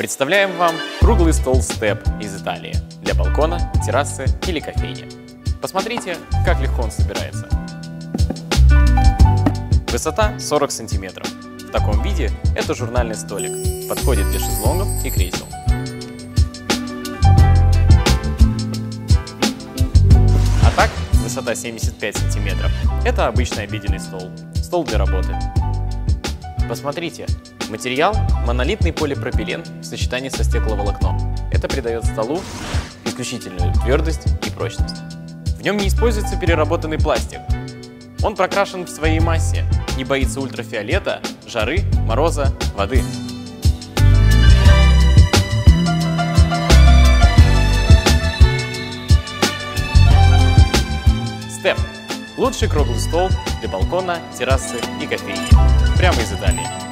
Представляем вам круглый стол степ из Италии для балкона, террасы или кофейни. Посмотрите, как легко он собирается. Высота 40 сантиметров. В таком виде это журнальный столик. Подходит для шезлонгов и кресел. А так, высота 75 сантиметров. Это обычный обеденный стол. Стол для работы. Посмотрите, материал – монолитный полипропилен в сочетании со стекловолокном. Это придает столу исключительную твердость и прочность. В нем не используется переработанный пластик. Он прокрашен в своей массе, не боится ультрафиолета, жары, мороза, воды. Степ – лучший круглый стол для балкона, террасы и кофейни. Прямо из Италии.